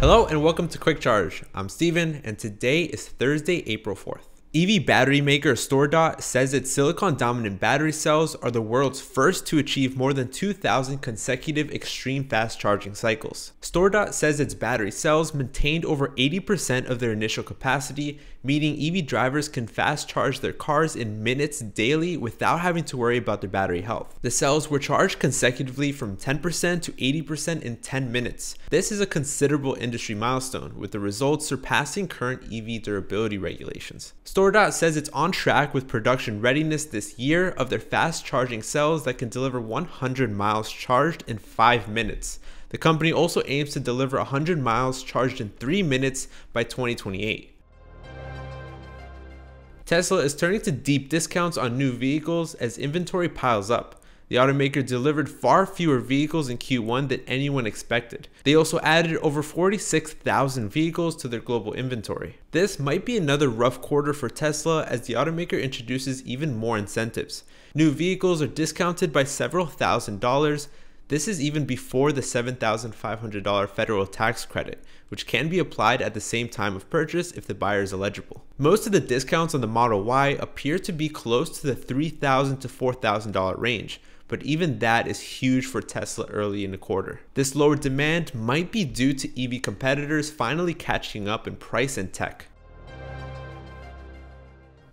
Hello and welcome to Quick Charge. I'm Steven and today is Thursday, April 4th. EV battery maker StoreDot says its silicon dominant battery cells are the world's first to achieve more than 2,000 consecutive extreme fast charging cycles. StoreDot says its battery cells maintained over 80% of their initial capacity, meaning EV drivers can fast charge their cars in minutes daily without having to worry about their battery health. The cells were charged consecutively from 10% to 80% in 10 minutes. This is a considerable industry milestone, with the results surpassing current EV durability regulations. StoreDot says it's on track with production readiness this year of their fast charging cells that can deliver 100 miles charged in 5 minutes. The company also aims to deliver 100 miles charged in 3 minutes by 2028. Tesla is turning to deep discounts on new vehicles as inventory piles up. The automaker delivered far fewer vehicles in Q1 than anyone expected. They also added over 46,000 vehicles to their global inventory. This might be another rough quarter for Tesla as the automaker introduces even more incentives. New vehicles are discounted by several thousand dollars. This is even before the $7,500 federal tax credit, which can be applied at the same time of purchase if the buyer is eligible. Most of the discounts on the Model Y appear to be close to the 3,000 to $4,000 range, but even that is huge for Tesla early in the quarter. This lower demand might be due to EV competitors finally catching up in price and tech.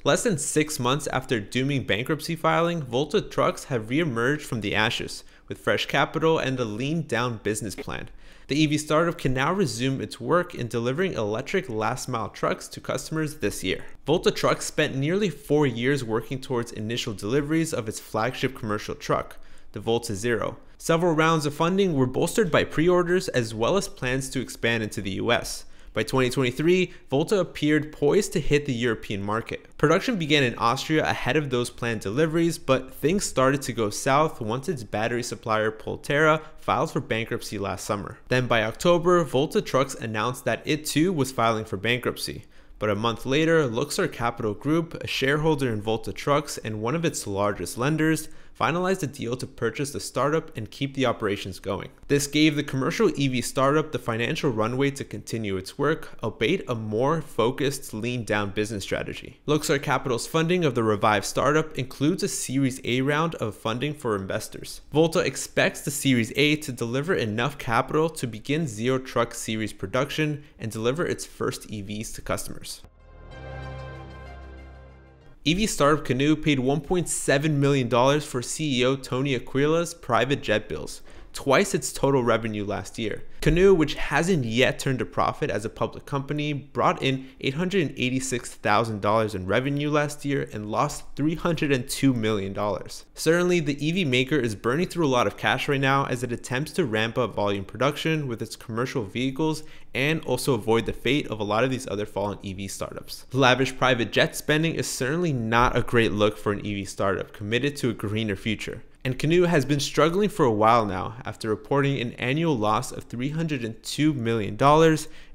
Less than six months after dooming bankruptcy filing, Volta Trucks have re-emerged from the ashes with fresh capital and a lean down business plan. The EV startup can now resume its work in delivering electric last mile trucks to customers this year. Volta Trucks spent nearly four years working towards initial deliveries of its flagship commercial truck, the Volta Zero. Several rounds of funding were bolstered by pre-orders as well as plans to expand into the US. By 2023, Volta appeared poised to hit the European market. Production began in Austria ahead of those planned deliveries, but things started to go south once its battery supplier Proterra filed for bankruptcy last summer. Then by October, Volta Trucks announced that it too was filing for bankruptcy. But a month later, Luxor Capital Group, a shareholder in Volta Trucks and one of its largest lenders, finalized a deal to purchase the startup and keep the operations going. This gave the commercial EV startup the financial runway to continue its work, albeit a more focused, lean down business strategy. Luxor Capital's funding of the revived startup includes a Series A round of funding for investors. Volta expects the Series A to deliver enough capital to begin Zero Truck Series production and deliver its first EVs to customers. EV startup Canoo paid $1.7 million for CEO Tony Aquila's private jet bills, twice its total revenue last year. Canoo, which hasn't yet turned a profit as a public company, brought in $886,000 in revenue last year and lost $302 million. Certainly, the EV maker is burning through a lot of cash right now as it attempts to ramp up volume production with its commercial vehicles and also avoid the fate of a lot of these other fallen EV startups. Lavish private jet spending is certainly not a great look for an EV startup committed to a greener future and Canoo has been struggling for a while now. After reporting an annual loss of $302 million,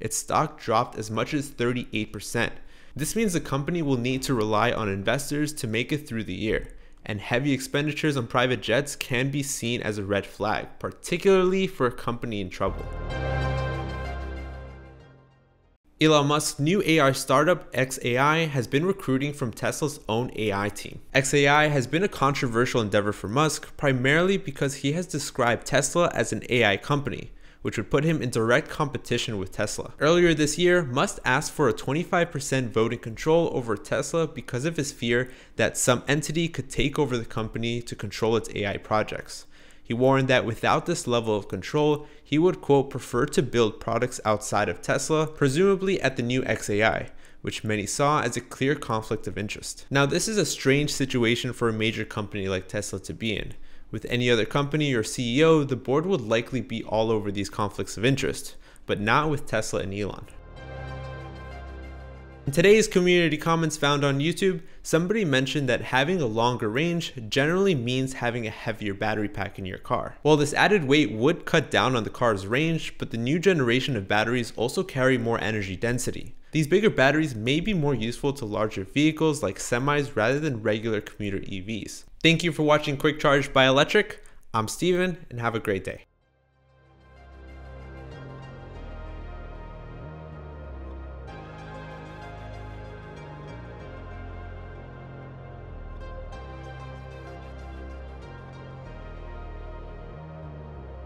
its stock dropped as much as 38%. This means the company will need to rely on investors to make it through the year, and heavy expenditures on private jets can be seen as a red flag, particularly for a company in trouble. Elon Musk's new AI startup, XAI, has been recruiting from Tesla's own AI team. XAI has been a controversial endeavor for Musk, primarily because he has described Tesla as an AI company, which would put him in direct competition with Tesla. Earlier this year, Musk asked for a 25% vote voting control over Tesla because of his fear that some entity could take over the company to control its AI projects. He warned that without this level of control, he would, quote, prefer to build products outside of Tesla, presumably at the new XAI, which many saw as a clear conflict of interest. Now, this is a strange situation for a major company like Tesla to be in. With any other company or CEO, the board would likely be all over these conflicts of interest, but not with Tesla and Elon. In today's community comments found on YouTube, somebody mentioned that having a longer range generally means having a heavier battery pack in your car. While this added weight would cut down on the car's range, but the new generation of batteries also carry more energy density. These bigger batteries may be more useful to larger vehicles like semis rather than regular commuter EVs. Thank you for watching Quick Charge by Electrek. I'm Steven and have a great day.